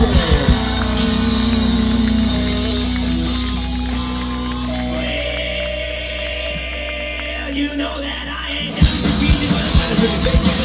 Well, you know that I ain't done the teaching, but I'm gonna